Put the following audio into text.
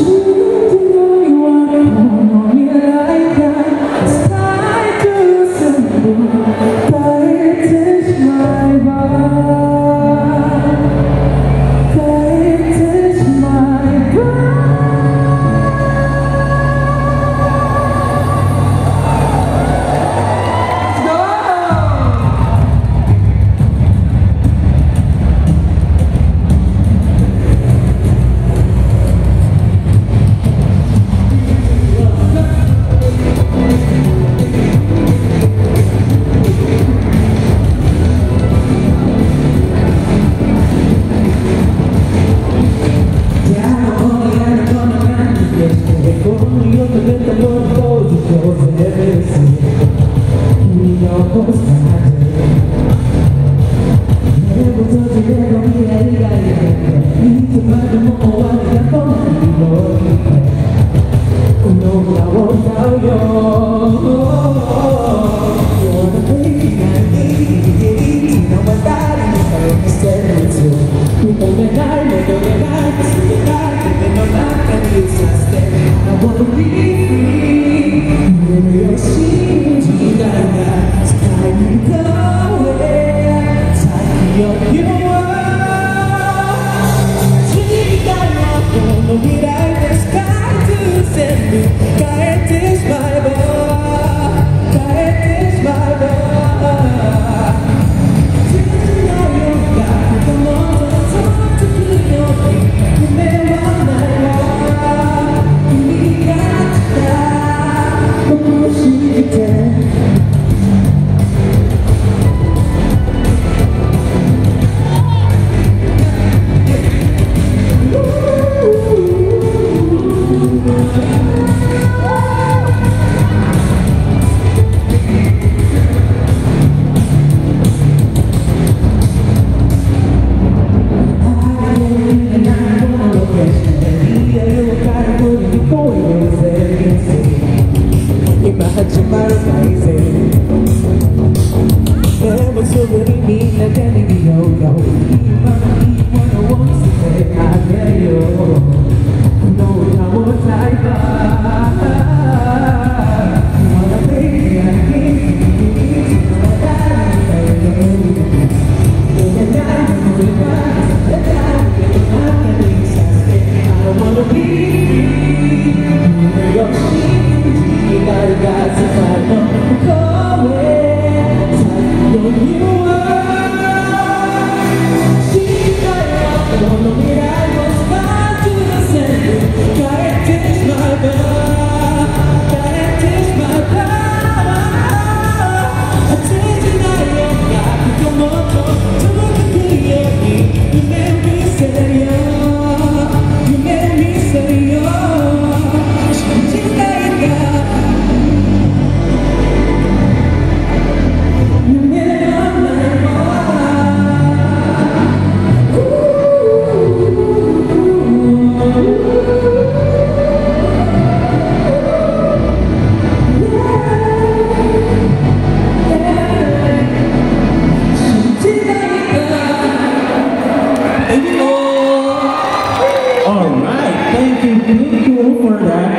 Jesus. Oh, thank you for that.